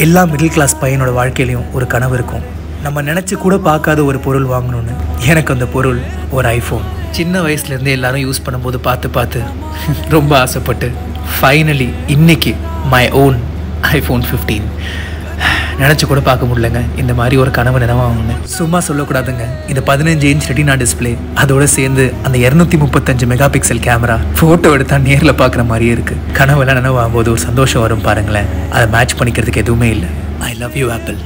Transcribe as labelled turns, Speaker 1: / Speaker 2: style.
Speaker 1: எல்லா middle class பையனோட வாழ்க்கையிலையும் ஒரு கனவு இருக்கும். நம்ம நினச்சி கூட பார்க்காத ஒரு பொருள் வாங்கணும்னு எனக்கு அந்த பொருள் ஒரு ஐஃபோன் சின்ன வயசுலேருந்தே எல்லாரும் யூஸ் பண்ணும்போது பார்த்து பார்த்து ரொம்ப ஆசைப்பட்டு ஃபைனலி இன்னைக்கு மை ஓன் ஐஃபோன் ஃபிஃப்டீன் நினச்சி கூட பார்க்க முடியலங்க. இந்த மாதிரி ஒரு கனவு நினைவாங்கன்னு சும்மா சொல்லக்கூடாதுங்க. இந்த பதினஞ்சு இன்ச் ரெட்டினா டிஸ்பிளே அதோட சேர்ந்து அந்த இரநூத்தி முப்பத்தஞ்சு மெகா பிக்சல் கேமரா ஃபோட்டோ எடுத்தா நேரில் பார்க்குற மாதிரியே இருக்கு. கனவெல்லாம் நினைவாகும் போது ஒரு சந்தோஷம் வரும் பாருங்களேன். அதை மேட்ச் பண்ணிக்கிறதுக்கு எதுவுமே இல்லை. I love you apple